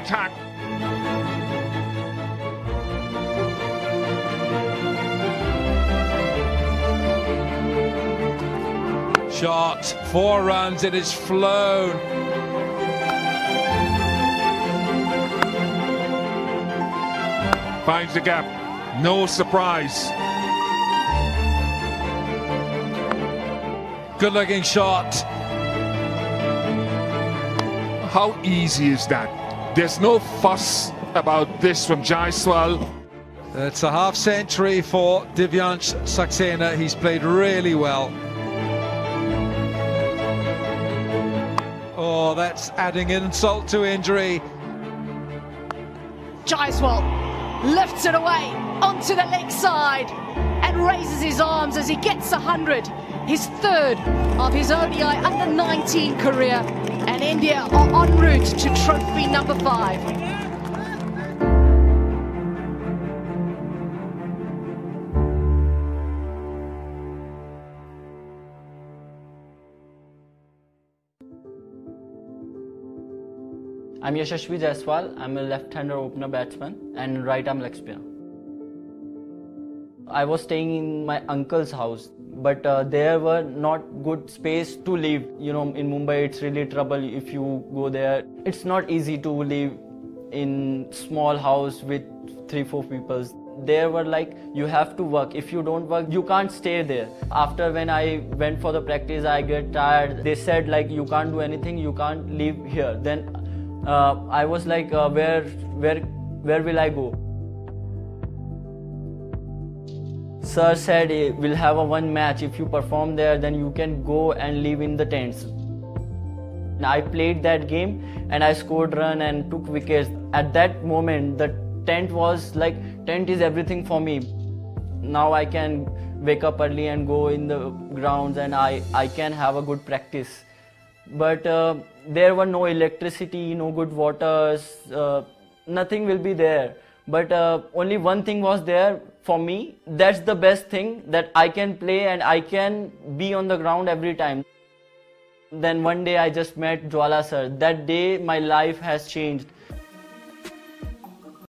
attack. Shot, four runs, it is flown. Finds the gap. No surprise. Good looking shot. How easy is that? There's no fuss about this from Jaiswal. It's a half century for Divyansh Saxena. He's played really well. Oh, that's adding insult to injury. Jaiswal lifts it away onto the leg side and raises his arms as he gets 100, his third of his ODI under 19 career. And India are en route to trophy number five. I'm Yashasvi Jaiswal. I'm a left-hander opener batsman and right-arm leg spinner. I was staying in my uncle's house, but uh, there were not good space to live. You know, in Mumbai, it's really trouble if you go there. It's not easy to live in small house with three, four people. There were like you have to work. If you don't work, you can't stay there. After when I went for the practice, I get tired. They said like you can't do anything. You can't live here. Then uh, I was like, uh, where, where, where will I go? Sir said eh, we'll have a one match. If you perform there, then you can go and live in the tents. I played that game and I scored run and took wickets. At that moment, the tent was like tent is everything for me. Now I can wake up early and go in the grounds and I, I can have a good practice. But uh, there were no electricity, no good waters, uh, nothing will be there. But uh, only one thing was there for me. That's the best thing that I can play and I can be on the ground every time. Then one day I just met Jwala sir. That day my life has changed.